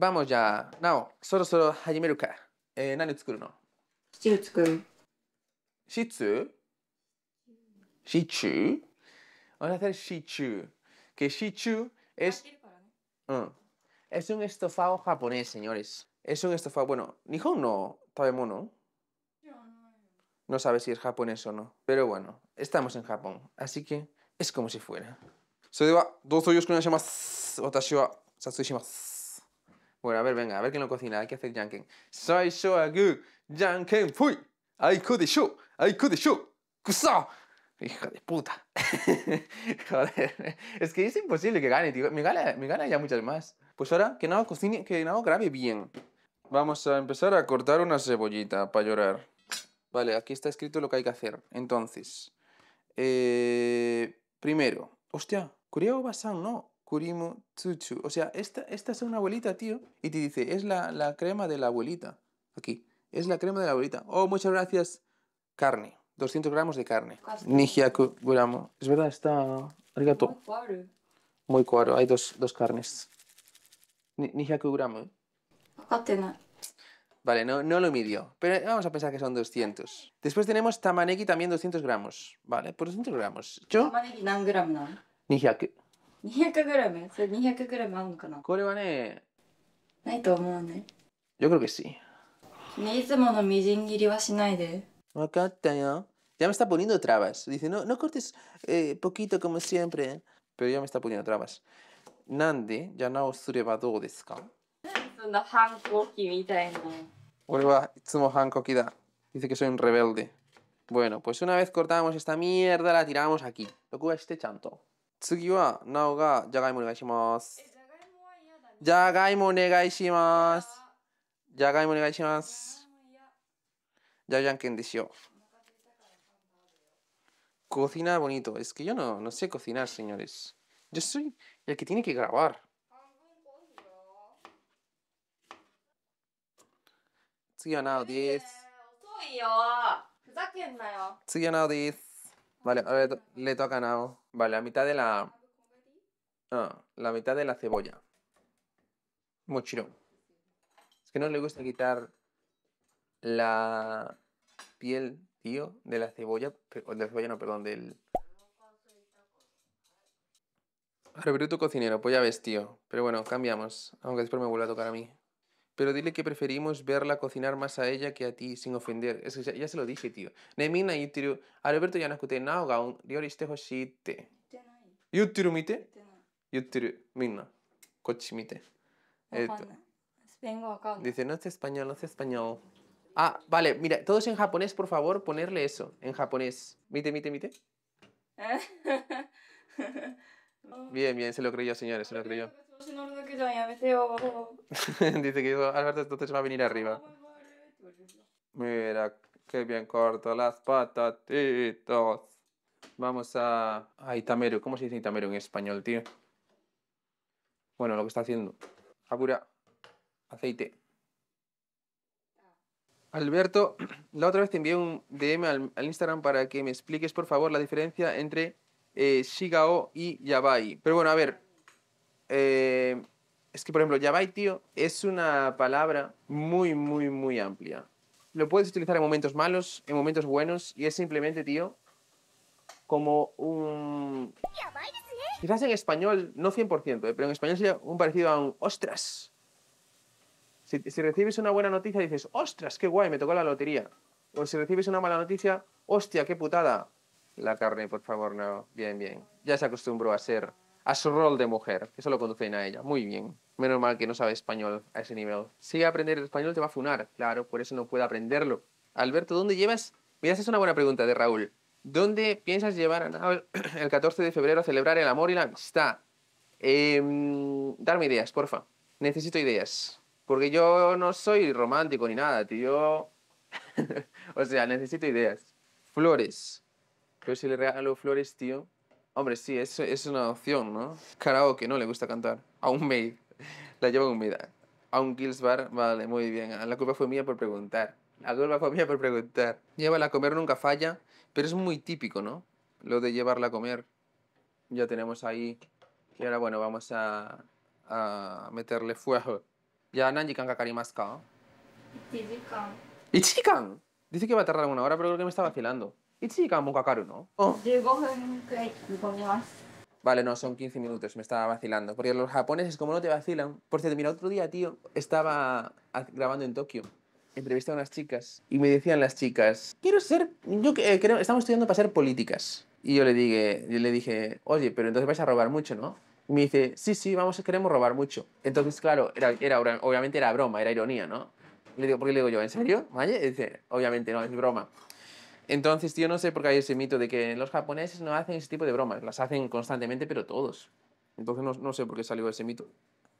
vamos ya. Nao, solo solo hajimeru ka. Eh, nani tsukuru no? シチュー作る Shitsu. Shichu. Vamos a hacer shichu. Que shichu es, mm, es un estofado japonés, señores. Es un estofado, bueno, Nihon no, sabemos, ¿no? No sabe si es japonés o no. Pero bueno, estamos en Japón, así que es como si fuera. それでは、どうぞよろしくお願いします。私は撮影します。Bueno, a ver, venga, a ver quién lo cocina. Hay que hacer janken. Soy yo a gu, janken fui. Aiko de show, aiko de show. ¡Kusa! Hija de puta. Joder, es que es imposible que gane, tío. Me gana, me gana ya muchas más. Pues ahora, que no cocine, que no grabe bien. Vamos a empezar a cortar una cebollita para llorar. Vale, aquí está escrito lo que hay que hacer. Entonces, eh, primero, hostia, Kureo Basan, no, Kurimo Tsuchu. O sea, esta, esta es una abuelita, tío. Y te dice, es la, la crema de la abuelita. Aquí, es la crema de la abuelita. Oh, muchas gracias. Carne, 200 gramos de carne. Nijiaku gramo. Es verdad, está... Arigato. Muy cuaro. Muy cuaro, hay dos, dos carnes. Nijiaku gramo. ¿eh? Vale, no, no lo midió, pero vamos a pensar que son 200. Después tenemos tamaneki también 200 gramos. Vale, por 200 gramos. Yo... Tamaneki, ¿cuántos gramos? Nijiaku. 200g? それ 200g あるのかなこれはねないと思うねよくよくしねいつものみじん切りはしないで分かったよ Ya me está poniendo trabas. Dice, no, no cortes eh, poquito como siempre. Pero ya me está poniendo trabas. Nande, ya no sureba do desu ka? そんな反抗期みたいな。俺はいつも反抗期だ。Dice que soy un rebelde. Bueno, pues una vez cortamos esta mierda, la tiramos aquí. Lo cubaste chanto. Nao ga, jagaimo onegai shimasu. じゃがいもは嫌だねじゃがいもお願いします。じゃがいもお願いします。じゃあじゃんけんでしよう。Cocinar bonito. Es que yo no, no sé cocinar, señores. Yo soy el que tiene que grabar. 次は Nao です。遅いよふざけんなよ次は Nao です。Vale, ahora le, to- le toca a Nao. Vale, la mitad de la... Ah, la mitad de la cebolla. Mochirón. Es que no le gusta quitar la piel, tío, de la cebolla. o De la cebolla, no, perdón, del. Roberto cocinero, pues ya ves, tío. Pero bueno, cambiamos. Aunque después me vuelve a tocar a mí pero dile que preferimos verla cocinar más a ella que a ti, sin ofender. Es que ya, ya se lo dije, tío. Nemina yutiru, Alberto ya yanakute nao ga un ryorishite hoshite. Yutiru mite? Yutiru, minna. Kochi mite. Esto. Dice, no es español, no es español. Ah, vale, mira, todos en japonés, por favor, ponerle eso, en japonés. Mite, mite, mite. Bien, bien, se lo creyó, señores, se lo creyó. Dice que Alberto entonces va a venir arriba. Mira, qué bien corto las patatitos. Vamos a, a Itameru. ¿Cómo se dice Itameru en español, tío? Bueno, lo que está haciendo. Apura. Aceite. Alberto, la otra vez te envié un DM al Instagram para que me expliques, por favor, la diferencia entre eh, Shigao y Yabai. Pero bueno, a ver. eh, es que, por ejemplo, Yabai, tío, es una palabra muy, muy, muy amplia. Lo puedes utilizar en momentos malos, en momentos buenos, y es simplemente, tío, como un... Quizás en español, no 100%, eh, pero en español sería un parecido a un ostras. Si, si recibes una buena noticia, dices, ostras, qué guay, me tocó la lotería. O si recibes una mala noticia, hostia, qué putada. La carne, por favor, no. Bien, bien. Ya se acostumbró a ser, a su rol de mujer, que solo conducen a ella. Muy bien. Menos mal que no sabe español a ese nivel. Si aprender el español te va a funar. Claro, por eso no puede aprenderlo. Alberto, ¿dónde llevas? Mira, esa es una buena pregunta de Raúl. ¿Dónde piensas llevar a Nao el 14 de febrero a celebrar el amor y la amistad? Em, darme ideas, porfa. Necesito ideas. Porque yo no soy romántico ni nada, tío. o sea, necesito ideas. Flores. Pero si le regalo flores, tío. Hombre, sí, es, es una opción, ¿no? Karaoke, no le gusta cantar. A un maid. La lleva un maid. A un Kills Bar, vale, muy bien. La culpa fue mía por preguntar. La culpa fue mía por preguntar. Llévala a comer nunca falla, pero es muy típico, ¿no? Lo de llevarla a comer. Ya tenemos ahí. Y ahora, bueno, vamos a, a meterle fuego. Ya Nanjikan Kakarimaska. ¿eh? Ichikan. ¿Ichikan? Dice que va a tardar una hora, pero creo que me está vacilando. 1時間もかかるのOh. 15分くらい煮込みます Vale, no, son 15 minutos, me estaba vacilando. Porque los japoneses, como no te vacilan. Por cierto, mira, otro día, tío, estaba ha- grabando en Tokio. Entrevisté a unas chicas y me decían las chicas, quiero ser, yo que- eh, creo, estamos estudiando para ser políticas. Y yo le dije, yo le dije, oye, pero entonces vais a robar mucho, ¿no? Y me dice, sí, sí, vamos, queremos robar mucho. Entonces, claro, era, era, obra- obviamente era broma, era ironía, ¿no? Le digo, ¿por qué le digo yo? ¿En serio? ¿Vale? Y dice, obviamente no, es broma. Entonces, tío, no sé por qué hay ese mito de que los japoneses no hacen ese tipo de bromas. Las hacen constantemente, pero todos. Entonces, no, no sé por qué salió ese mito.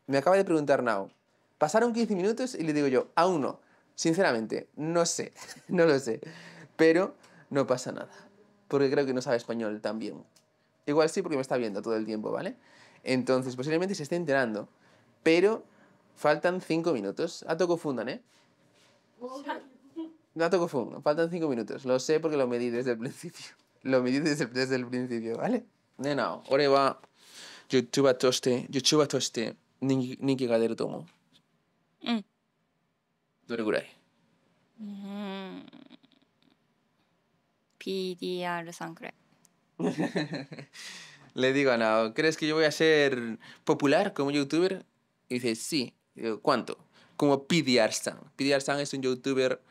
Me acaba de preguntar Nao. Pasaron 15 minutos y le digo yo, aún no. Sinceramente, no sé. no lo sé. Pero no pasa nada. Porque creo que no sabe español también. Igual sí, porque me está viendo todo el tiempo, ¿vale? Entonces, posiblemente se esté enterando. Pero faltan 5 minutos. A toco fundan, ¿eh? No toco fun, faltan 5 minutos. Lo sé porque lo medí desde el principio. Lo medí desde, desde el principio, ¿vale? De nao, ore wa YouTuber として、YouTuber として人気人気が出ると思う。うん。どれぐらいうーん PDR さんくらい Le digo a Nao, ¿crees que yo voy a ser popular como youtuber? Y dice, sí. Y digo, ¿cuánto? Como PDR-san. PDR-san es un youtuber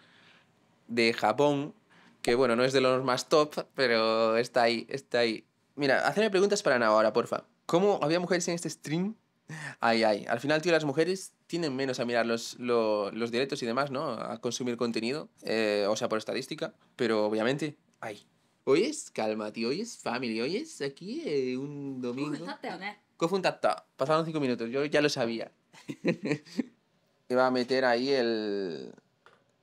de Japón, que bueno, no es de los más top, pero está ahí, está ahí. Mira, hacerme preguntas para Nao ahora, porfa. ¿Cómo había mujeres en este stream? Ay, ay. Al final, tío, las mujeres tienen menos a mirar los, los, los directos y demás, ¿no? A consumir contenido, eh, o sea, por estadística, pero obviamente, ay. Hoy es calma, tío, hoy es family, hoy es aquí eh, un domingo. Coge un tacta, pasaron cinco minutos, yo ya lo sabía. Iba a meter ahí el...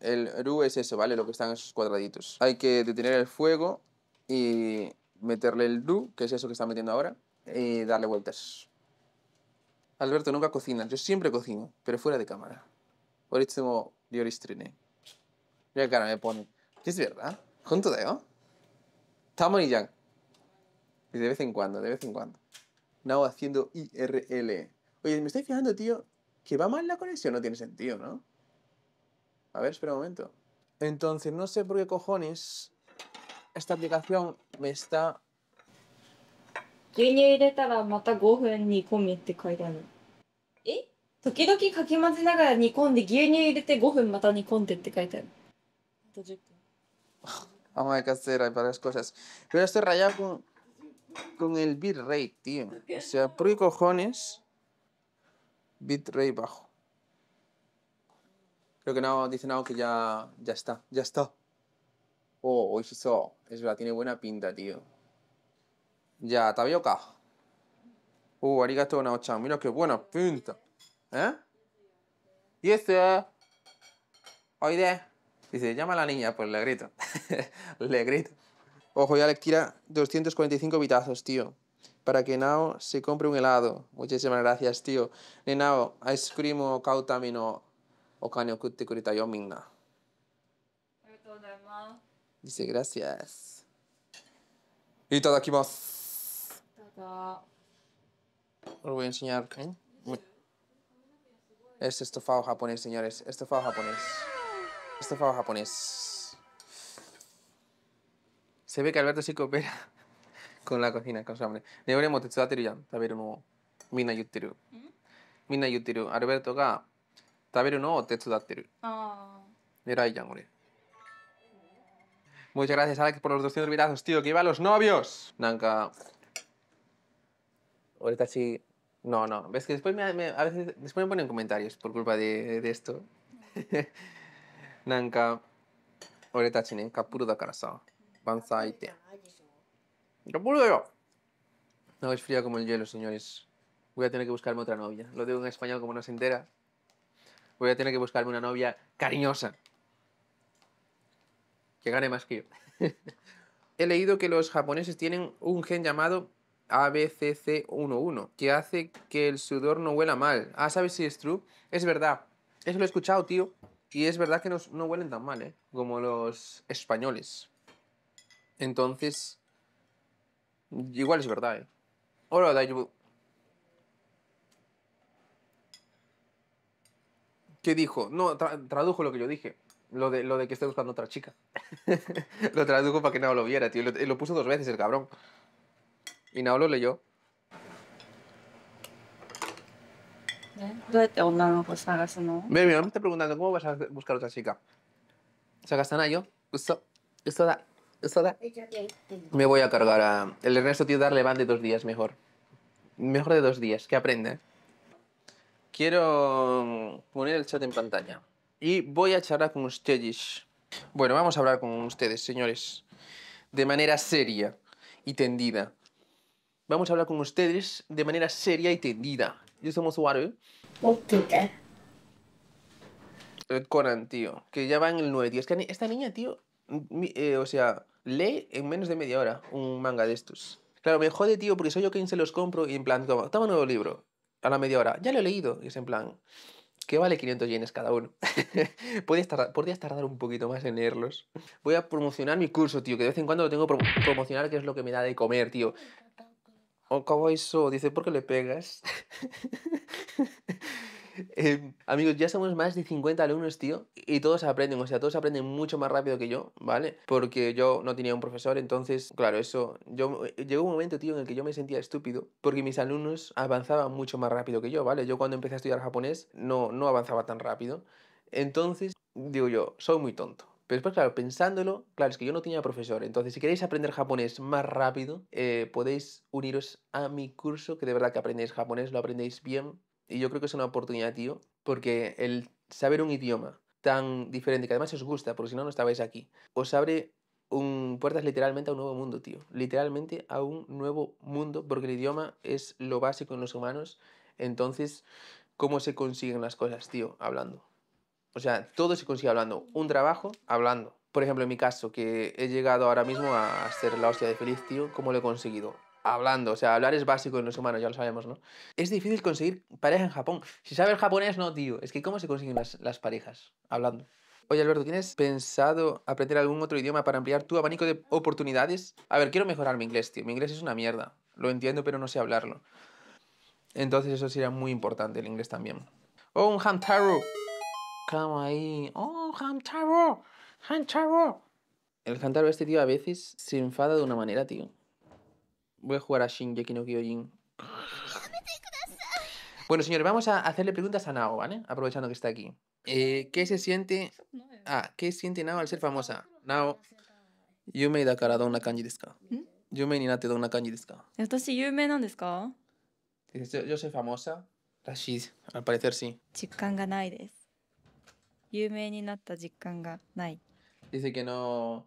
El ru es eso, ¿vale? Lo que están esos cuadraditos. Hay que detener el fuego y meterle el ru, que es eso que está metiendo ahora, y darle vueltas. Alberto, nunca cocinas. Yo siempre cocino, pero fuera de cámara. Por eso Dioristrine. Mira qué cara me pone. ¿Es verdad? ¿Junto de Estamos ya. Y de vez en cuando, de vez en cuando. Now haciendo IRL. Oye, me estoy fijando, tío, que va mal la conexión. No tiene sentido, ¿no? A ver, espera un momento. Entonces, no sé por qué cojones esta aplicación me está... 牛乳入れたらまた5分煮込みって書いてあるえ時々かき混ぜながら煮込んで牛乳入れて5分また煮込んでって書いてあるあと10分 Vamos a hacer hay varias cosas. Pero estoy rayado con, con el bitrate, tío. O sea, ¿por qué cojones? Bitrate bajo. Creo que no, dice nada que ya, ya está, ya está. Oh, oishiso. Es verdad, tiene buena pinta, tío. Ya, tabioka. Uh, arigato Nao-chan. Mira qué buena pinta. ¿Eh? ¿Y este? Oide. Dice, llama a la niña, pues le grito. le grito. Ojo, ya le tira 245 bitazos, tío. Para que Nao se compre un helado. Muchísimas gracias, tío. Ne Nao, ice cream o お金送ってくれたよ、みんな。ありがとうございます。Dice gracias。いただきます。どうぞ。Os voy enseñar. ¿eh? Es estofado japonés, señores. Estofado japonés. Estofado japonés. Se ve que Alberto sí coopera con la cocina, con su hambre. Deberíamos te みんな言ってる。みんな言ってる。アルベル ga. 食べるのを手伝ってる。あ偉いじゃん、俺。Muchas gracias, Alex, por los 200 vitazos, tío. ¡Que iba a los novios! Nanka. Ahorita sí. No, no. Ves que después me, me- a veces después me ponen comentarios por culpa de, de esto. Nanka. Ahorita sí, ¿eh? Capuro da cara sa. Banzai te. ¡Capuro yo! No, es fría como el hielo, señores. Voy a tener que buscarme otra novia. Lo digo en español como no se entera. Voy a tener que buscarme una novia cariñosa. Que gane más que yo. He leído que los japoneses tienen un gen llamado ABCC11 que hace que el sudor no huela mal. Ah, ¿sabes si es true? Es verdad. Eso lo he escuchado, tío. Y es verdad que nos- no huelen tan mal, ¿eh? Como los españoles. Entonces, igual es verdad, ¿eh? Hola, Daiju. que dijo, no, tra tradujo lo que yo dije. Lo de, lo de que estoy buscando otra chica. lo tradujo para que Nao lo viera, tío. Lo, lo puso dos veces el cabrón. Y Nao lo leyó. Baby, no me está preguntando cómo vas a buscar otra chica. yo esto, esto da, esto da. Me voy a cargar a. El Ernesto, tío, darle van de dos días mejor. Mejor de dos días, que aprende. Quiero mm, poner el chat en pantalla y voy a charlar con ustedes. Bueno, vamos a hablar con ustedes, señores, de manera seria y tendida. Vamos a hablar con ustedes de manera seria y tendida. Yo somos Waru. Red Conan, tío, que ya va en el 9, tío. Es que esta niña, tío, eh, o sea, lee en menos de media hora un manga de estos. Claro, me jode, tío, porque soy yo quien se los compro y en plan, toma, toma un nuevo libro. A la media hora. Ya lo he leído. Y es en plan, que vale 500 yenes cada uno. podrías, tardar, tardar un poquito más en leerlos. Voy a promocionar mi curso, tío, que de vez en cuando lo tengo que pro- promocionar, que es lo que me da de comer, tío. Oh, eso dice, ¿por qué le pegas? Em, amigos, ya somos más de 50 alumnos, tío, y todos aprenden, o sea, todos aprenden mucho más rápido que yo, ¿vale? Porque yo no tenía un profesor, entonces, claro, eso, yo, eh, llegó un momento, tío, en el que yo me sentía estúpido, porque mis alumnos avanzaban mucho más rápido que yo, ¿vale? Yo cuando empecé a estudiar japonés no, no avanzaba tan rápido, entonces, digo yo, soy muy tonto. Pero después, claro, pensándolo, claro, es que yo no tenía profesor. Entonces, si queréis aprender japonés más rápido, eh, podéis uniros a mi curso, que de verdad que aprendéis japonés, lo aprendéis bien. Y yo creo que es una oportunidad, tío, porque el saber un idioma tan diferente, que además os gusta, porque si no, no estabais aquí, os abre un, puertas literalmente a un nuevo mundo, tío. Literalmente a un nuevo mundo, porque el idioma es lo básico en los humanos. Entonces, ¿cómo se consiguen las cosas, tío? Hablando. O sea, todo se consigue hablando. Un trabajo, hablando. Por ejemplo, en mi caso, que he llegado ahora mismo a ser la hostia de feliz, tío, ¿cómo lo he conseguido? Hablando. O sea, hablar es básico en los humanos, ya lo sabemos, ¿no? Es difícil conseguir pareja en Japón. Si sabes japonés, no, tío. Es que ¿cómo se consiguen las, las parejas? Hablando. Oye, Alberto, ¿tienes pensado aprender algún otro idioma para ampliar tu abanico de oportunidades? A ver, quiero mejorar mi inglés, tío. Mi inglés es una mierda. Lo entiendo, pero no sé hablarlo. Entonces eso sería muy importante, el inglés también. Oh, un Hamtaro. Cama ahí. Oh, Hamtaro. Hamtaro. El Hamtaro este, tío, a veces se enfada de una manera, tío. Voy a jugar a Shingeki no Kyojin. Bueno, señores, vamos a hacerle preguntas a Nao, ¿vale? Aprovechando que está aquí. Eh, ¿Qué se siente... Ah, ¿qué siente Nao al ser famosa? Nao, yume da cara donna kanji desu ka? ¿Mm? Yume ni natte donna kanji desu ka? Yume nan desu ka? Yo, soy famosa. Rashid, al parecer sí. Jikkan ga nai desu. Yume ni natta jikkan ga nai. Dice que no...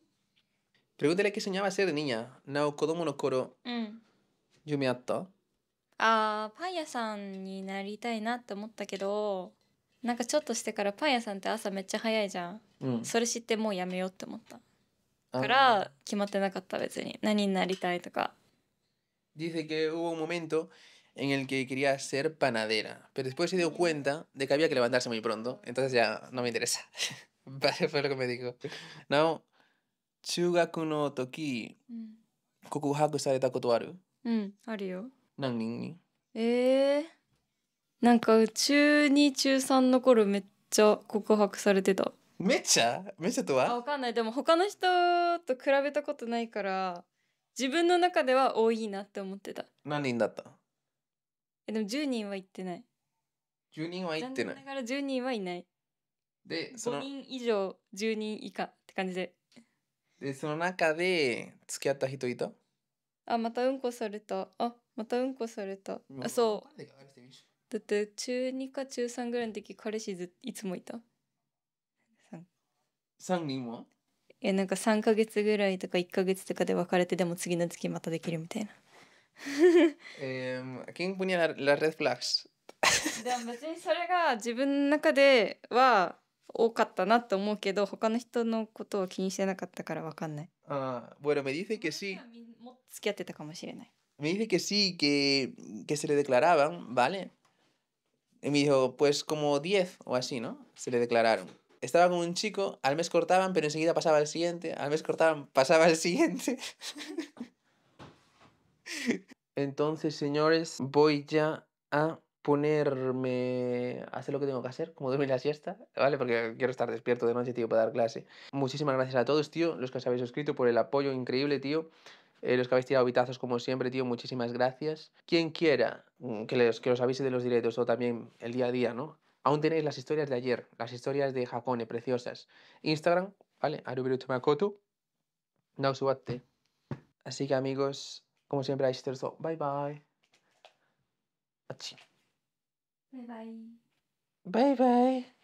Pregúntale qué soñaba ser de niña. Nao Kodomo no Koro うん、 Yume atta. あーパン屋さんになりたいなって思ったけどなんかちょっとしてからパン屋さんって朝めっちゃ早いじゃん Mm. それ知ってもうやめようって思った Ah. から決まってなかった別に何になりたいとか Dice que hubo un momento en el que quería ser panadera, pero después se dio cuenta de que había que levantarse muy pronto, entonces ya no me interesa. Vale, fue lo que me dijo. No, chugaku no toki うん、kokuhaku sareta koto aru? うん、あるよ Nan nin ni. えー、なんか中2中3の頃めっちゃ告白されてた Mecha, mecha tu あ wa? わかんないでも他の人と比べたことないから自分の中では多いなって思ってた Nan nin datta. えでも10人は行ってない Junin wa 残 itte 念 nai. ながら10人はいない De, そ5の、人以上10人以下って感じででその中で付き合った人いたあまたうんこされたあまたうんこされたあそうだって中2か中3ぐらいの時彼氏ずいつもいた3人もえなんか3ヶ月ぐらいとか1ヶ月とかで別れてでも次の月またできるみたいな Eh, ¿Quién ponía la- las red flags? でも別にそれが自分の中では多かったなって思うけど他の人のことを気にしてなかったからわかんない Ah, bueno, me dice que sí. もっと付き合ってたかもしれない Me dice que sí, que, que se le declaraban, ¿vale? Y me dijo, pues como 10 o así, ¿no? Se le declararon. Estaba con un chico, al mes cortaban, pero enseguida pasaba al siguiente, al mes cortaban, pasaba al siguiente. Entonces, señores, voy ya a ponerme a hacer lo que tengo que hacer, como dormir la siesta, ¿vale? Porque quiero estar despierto de noche, tío, para dar clase. Muchísimas gracias a todos, tío, los que os habéis suscrito por el apoyo increíble, tío. Eh, los que habéis tirado bitazos como siempre, tío, muchísimas gracias. Quien quiera mm, que, les, que os avise de los directos o también el día a día, ¿no? Aún tenéis las historias de ayer, las historias de Hakone, preciosas. Instagram, ¿vale? Arubiruto Makoto. Nausubatte. Así que amigos, como siempre. Bye bye. Achi. バイバイ Bye bye.